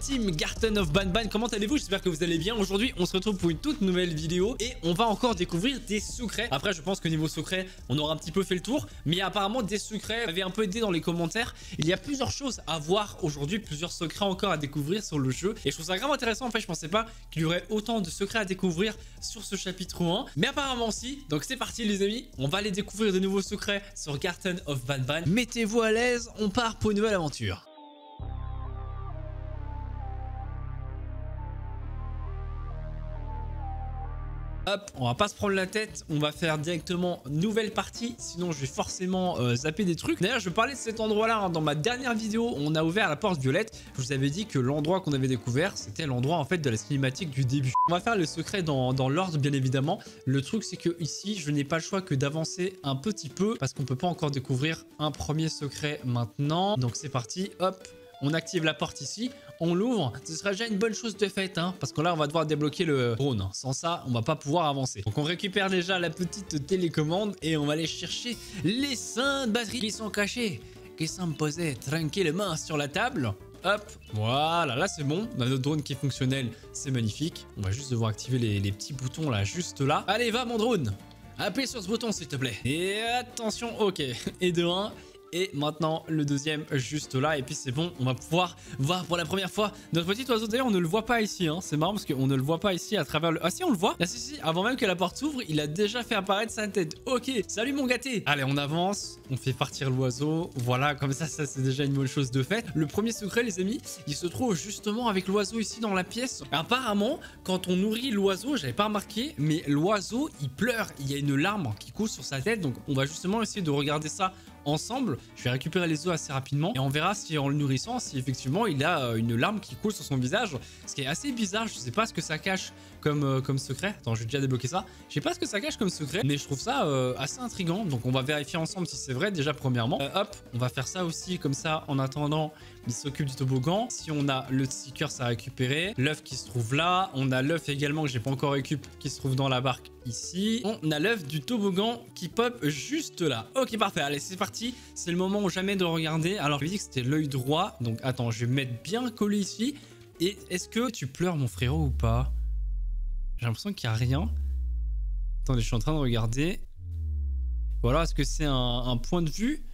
team Garten of Banban, comment allez-vous? J'espère que vous allez bien. Aujourd'hui, on se retrouve pour une toute nouvelle vidéo et on va encore découvrir des secrets. Après, je pense que niveau secret, on aura un petit peu fait le tour, mais apparemment des secrets avaient un peu aidé dans les commentaires. Il y a plusieurs choses à voir aujourd'hui, plusieurs secrets encore à découvrir sur le jeu et je trouve ça grave intéressant. En fait, je pensais pas qu'il y aurait autant de secrets à découvrir sur ce chapitre 1, mais apparemment si. Donc c'est parti les amis, on va aller découvrir de nouveaux secrets sur Garten of Banban. Mettez-vous à l'aise, on part pour une nouvelle aventure. Hop, on va pas se prendre la tête, on va faire directement nouvelle partie, sinon je vais forcément euh, zapper des trucs. D'ailleurs, je parlais de cet endroit-là hein, dans ma dernière vidéo, on a ouvert la porte violette. Je vous avais dit que l'endroit qu'on avait découvert, c'était l'endroit en fait de la cinématique du début. On va faire le secret dans, dans l'ordre, bien évidemment. Le truc, c'est que ici, je n'ai pas le choix que d'avancer un petit peu, parce qu'on peut pas encore découvrir un premier secret maintenant. Donc c'est parti, hop, on active la porte ici, on l'ouvre, ce sera déjà une bonne chose de fait, hein, parce que là on va devoir débloquer le drone. Sans ça, on va pas pouvoir avancer. Donc on récupère déjà la petite télécommande et on va aller chercher les 5 batteries qui sont cachées, qui sont posées tranquillement sur la table. Hop, voilà, là c'est bon, on a notre drone qui est fonctionnel, c'est magnifique. On va juste devoir activer les, petits boutons là, juste là. Allez, va mon drone Appuie sur ce bouton s'il te plaît. Et attention, ok. Et de 1, et maintenant le deuxième juste là. Et puis c'est bon on va pouvoir voir pour la première fois notre petit oiseau d'ailleurs on ne le voit pas ici hein. c'est marrant parce qu'on ne le voit pas ici à travers le ah si on le voit. Ah si si. Avant même que la porte s'ouvre il a déjà fait apparaître sa tête. Ok. Salut mon gâté. Allez on avance. On fait partir l'oiseau. Voilà comme ça ça c'est déjà une bonne chose de fait. Le premier secret les amis il se trouve justement avec l'oiseau ici dans la pièce. Apparemment quand on nourrit l'oiseau j'avais pas remarqué mais l'oiseau il pleure. Il y a une larme qui coule sur sa tête. Donc on va justement essayer de regarder ça ensemble. Je vais récupérer les os assez rapidement et on verra si en le nourrissant, si effectivement il a euh, une larme qui coule sur son visage. Ce qui est assez bizarre, je sais pas ce que ça cache comme, euh, secret. Attends, je vais déjà débloquer ça. Je sais pas ce que ça cache comme secret, mais je trouve ça euh, assez intriguant. Donc on va vérifier ensemble si c'est vrai déjà premièrement. hop, on va faire ça aussi comme ça en attendant il s'occupe du toboggan. Si on a le sticker, ça a récupéré. L'œuf qui se trouve là. On a l'œuf également que j'ai pas encore récup qui se trouve dans la barque ici. On a l'œuf du toboggan qui pop juste là. Ok, parfait. Allez, c'est parti. C'est le moment jamais de regarder. Alors, je lui dit que c'était l'œil droit. Donc, attends, je vais mettre bien collé ici. Et est-ce que tu pleures, mon frérot, ou pas? J'ai l'impression qu'il n'y a rien. Attendez, je suis en train de regarder. Voilà, est-ce que c'est un point de vue?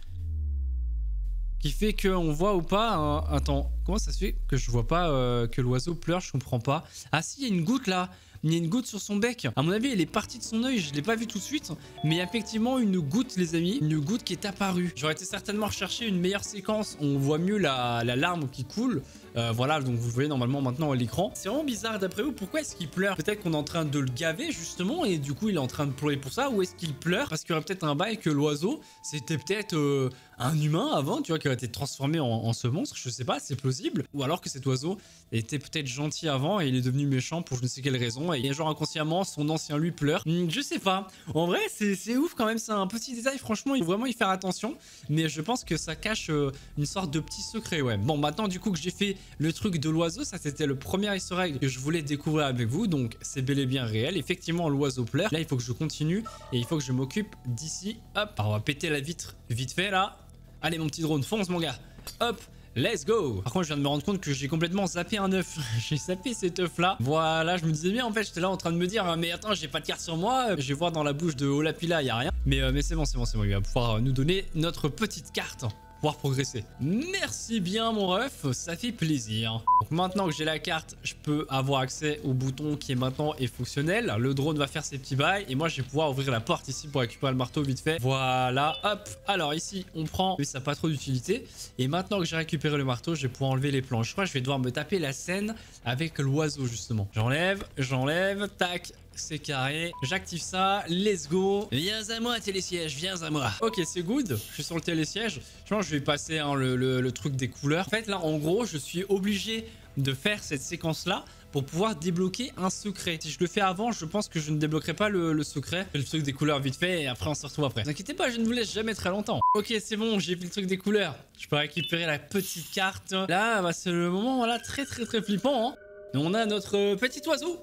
Qui fait qu'on voit ou pas. Attends, comment ça se fait que je vois pas euh, que l'oiseau pleure Je comprends pas. Ah si, il y a une goutte là il y a une goutte sur son bec. À mon avis, elle est partie de son œil, je l'ai pas vu tout de suite. Mais effectivement une goutte, les amis. Une goutte qui est apparue. J'aurais été certainement rechercher une meilleure séquence. On voit mieux la, la larme qui coule. Euh, voilà, donc vous voyez normalement maintenant à l'écran. C'est vraiment bizarre d'après vous, pourquoi est-ce qu'il pleure? Peut-être qu'on est en train de le gaver justement et du coup il est en train de pleurer pour ça ou est-ce qu'il pleure? Parce qu'il y aurait peut-être un bail que l'oiseau c'était peut-être euh, un humain avant, tu vois, qui a été transformé en, ce monstre, je sais pas, c'est plausible. Ou alors que cet oiseau était peut-être gentil avant et il est devenu méchant pour je ne sais quelle raison et genre inconsciemment son ancien lui pleure. Hmm, je sais pas. En vrai, c'est ouf quand même, c'est un petit détail, franchement, il faut vraiment y faire attention. Mais je pense que ça cache euh, une sorte de petit secret, ouais. Bon, maintenant du coup que j'ai fait le truc de l'oiseau, ça c'était le premier easter egg que je voulais découvrir avec vous, donc c'est bel et bien réel. Effectivement, l'oiseau pleure. Là, il faut que je continue et il faut que je m'occupe d'ici. Hop, Alors, on va péter la vitre vite fait là. Allez, mon petit drone, fonce mon gars. Hop, Let's go Par contre, je viens de me rendre compte que j'ai complètement zappé un œuf. j'ai zappé cet œuf-là. Voilà, je me disais bien, en fait, j'étais là en train de me dire, mais attends, j'ai pas de carte sur moi. Je vais voir dans la bouche de Olapila, il a rien. Euh, mais c'est bon, c'est bon, c'est bon. Il va pouvoir nous donner notre petite carte progresser. Merci bien mon ref, ça fait plaisir. Donc maintenant que j'ai la carte, je peux avoir accès au bouton qui est maintenant est fonctionnel. Le drone va faire ses petits bails et moi je vais pouvoir ouvrir la porte ici pour récupérer le marteau vite fait. Voilà, hop. Alors ici on prend, mais ça n'a pas trop d'utilité. Et maintenant que j'ai récupéré le marteau, je vais pouvoir enlever les planches. Je crois je vais devoir me taper la scène avec l'oiseau justement. J'enlève, j'enlève, tac, c'est carré. J'active ça, let's go. Viens à moi, télésiège, viens à moi. Ok, c'est good. Je suis sur le télésiège. Je pense que je vais passer hein, le, truc des couleurs. En fait, là, en gros, je suis obligé de faire cette séquence-là pour pouvoir débloquer un secret. Si je le fais avant, je pense que je ne débloquerai pas le, secret. le truc des couleurs vite fait et après on se retrouve après. Ne vous inquiétez pas, je ne vous laisse jamais très longtemps. Ok, c'est bon, j'ai vu le truc des couleurs. Je peux récupérer la petite carte. Là, bah, c'est le moment, voilà, très très très flippant. Hein. On a notre petit oiseau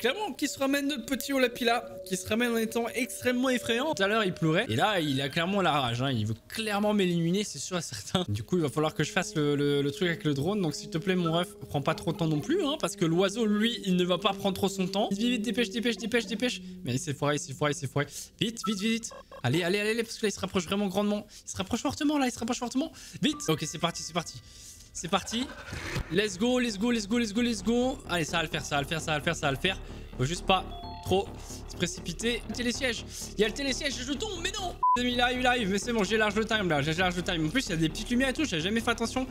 clairement, qui se ramène notre petit Olapila, qui se ramène en étant extrêmement effrayant. Tout à l'heure, il pleurait. Et là, il a clairement la rage. Hein. Il veut clairement m'éliminer, c'est sûr et certain. Du coup, il va falloir que je fasse le, truc avec le drone. Donc, s'il te plaît, mon ref, prends pas trop de temps non plus. Hein, parce que l'oiseau, lui, il ne va pas prendre trop son temps. Vite, vite, dépêche, dépêche, dépêche, dépêche. Mais il s'est foiré, il s'est foiré, il s'est foiré. Vite, vite, vite. Allez, allez, allez, parce que là, il se rapproche vraiment grandement. Il se rapproche fortement, là, il se rapproche fortement. Vite. Ok, c'est parti, c'est parti. C'est parti. Let's go, let's go, let's go, let's go, let's go. Allez, ça va le faire, ça va le faire, ça va le faire, ça va le faire. Faut juste pas trop se précipiter. Télésiège. Il y a le télésiège, je tombe, mais non Il arrive, il arrive, mais c'est bon, j'ai large le time là, j'ai large le time. En plus, il y a des petites lumières et tout, j'ai jamais fait attention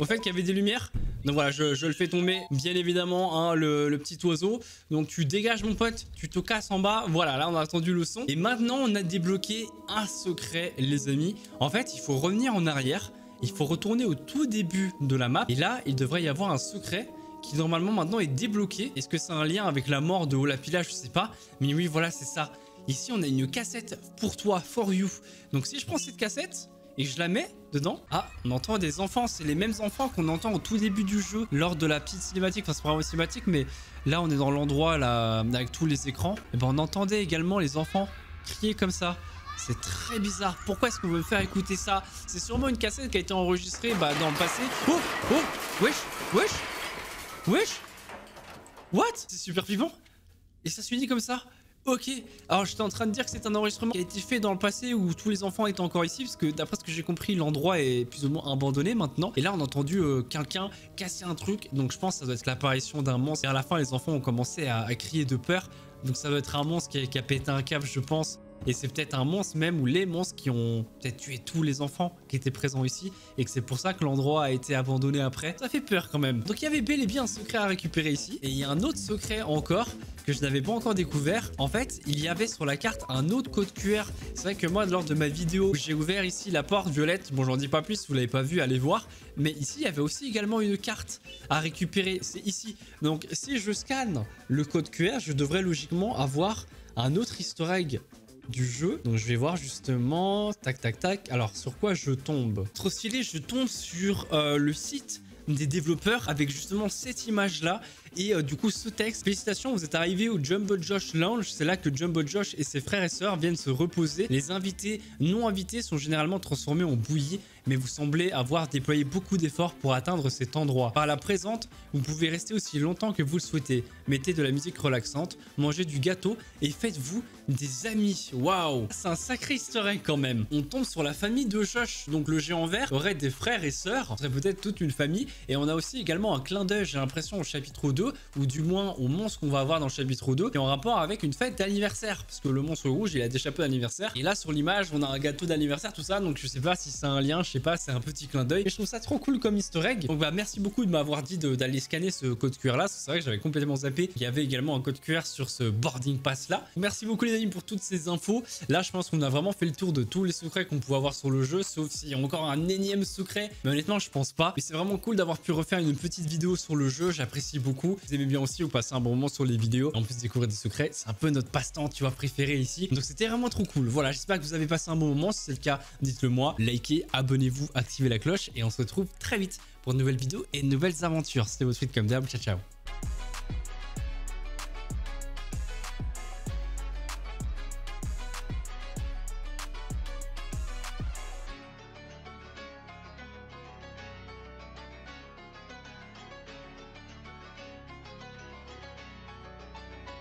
au fait qu'il y avait des lumières. Donc voilà, je, le fais tomber, bien évidemment, hein, le, le, petit oiseau. Donc tu dégages mon pote, tu te casses en bas. Voilà, là on a attendu le son. Et maintenant, on a débloqué un secret, les amis. En fait, il faut revenir en arrière il faut retourner au tout début de la map. Et là, il devrait y avoir un secret qui normalement maintenant est débloqué. Est-ce que c'est un lien avec la mort de Olapila Je sais pas. Mais oui, voilà, c'est ça. Ici, on a une cassette pour toi, for you. Donc si je prends cette cassette et je la mets dedans, ah, on entend des enfants. C'est les mêmes enfants qu'on entend au tout début du jeu lors de la petite cinématique. Enfin, c'est pas vraiment cinématique, mais là, on est dans l'endroit là avec tous les écrans. Et ben, on entendait également les enfants crier comme ça. C'est très bizarre. Pourquoi est-ce qu'on veut me faire écouter ça C'est sûrement une cassette qui a été enregistrée bah, dans le passé. Oh Oh Wesh Wesh Wesh. What C'est super vivant. Et ça se dit comme ça. Ok, alors j'étais en train de dire que c'est un enregistrement qui a été fait dans le passé où tous les enfants étaient encore ici parce que d'après ce que j'ai compris l'endroit est plus ou moins abandonné maintenant. Et là on a entendu euh, quelqu'un casser un truc. Donc je pense que ça doit être l'apparition d'un monstre. Et à la fin les enfants ont commencé à, crier de peur. Donc ça doit être un monstre qui a pété un câble je pense et c'est peut-être un monstre même ou les monstres qui ont peut-être tué tous les enfants qui étaient présents ici et que c'est pour ça que l'endroit a été abandonné après. Ça fait peur quand même. Donc il y avait bel et bien un secret à récupérer ici. Et il y a un autre secret encore que je n'avais pas encore découvert. En fait, il y avait sur la carte un autre code QR. C'est vrai que moi, lors de ma vidéo j'ai ouvert ici la porte violette, bon, j'en dis pas plus, vous l'avez pas vu, allez voir. Mais ici, il y avait aussi également une carte à récupérer. C'est ici. Donc, si je scanne le code QR, je devrais logiquement avoir un autre easter egg du jeu. Donc je vais voir justement, tac tac tac. Alors sur quoi je tombe? Trop stylé, je tombe sur euh, le site des développeurs avec justement cette image là et euh, du coup, ce texte, félicitations, vous êtes arrivé au Jumbo Josh Lounge. C'est là que Jumbo Josh et ses frères et sœurs viennent se reposer. Les invités non invités sont généralement transformés en bouillie, mais vous semblez avoir déployé beaucoup d'efforts pour atteindre cet endroit. Par la présente, vous pouvez rester aussi longtemps que vous le souhaitez. Mettez de la musique relaxante, mangez du gâteau et faites-vous des amis. Waouh C'est un sacré easter quand même. On tombe sur la famille de Josh, donc le géant vert aurait des frères et sœurs, ce serait peut-être toute une famille. Et on a aussi également un clin d'œil, j'ai l'impression, au chapitre 2, ou du moins au monstre qu'on va avoir dans le chapitre 2, qui est en rapport avec une fête d'anniversaire, parce que le monstre rouge, il a des chapeaux d'anniversaire. Et là, sur l'image, on a un gâteau d'anniversaire, tout ça, donc je sais pas si c'est un lien, sais pas, c'est un petit clin d'œil. Mais je trouve ça trop cool comme easter egg. Donc bah, merci beaucoup de m'avoir dit d'aller scanner ce code QR là, c'est vrai que j'avais complètement zappé. Il y avait également un code QR sur ce boarding pass là. Merci beaucoup les amis pour toutes ces infos. Là, je pense qu'on a vraiment fait le tour de tous les secrets qu'on pouvait avoir sur le jeu, sauf s'il y a encore un énième secret. Mais honnêtement, je pense pas. Mais c'est vraiment cool d'avoir pu refaire une petite vidéo sur le jeu, j'apprécie beaucoup. Vous aimez bien aussi, vous passez un bon moment sur les vidéos. En plus, découvrir des secrets, c'est un peu notre passe-temps, tu vois, préféré ici. Donc c'était vraiment trop cool. Voilà, j'espère que vous avez passé un bon moment. Si c'est le cas, dites-le moi. Likez, abonnez-vous, activez la cloche et on se retrouve très vite pour de nouvelles vidéos et de nouvelles aventures. C'était votre suite comme d'hab. Ciao, ciao.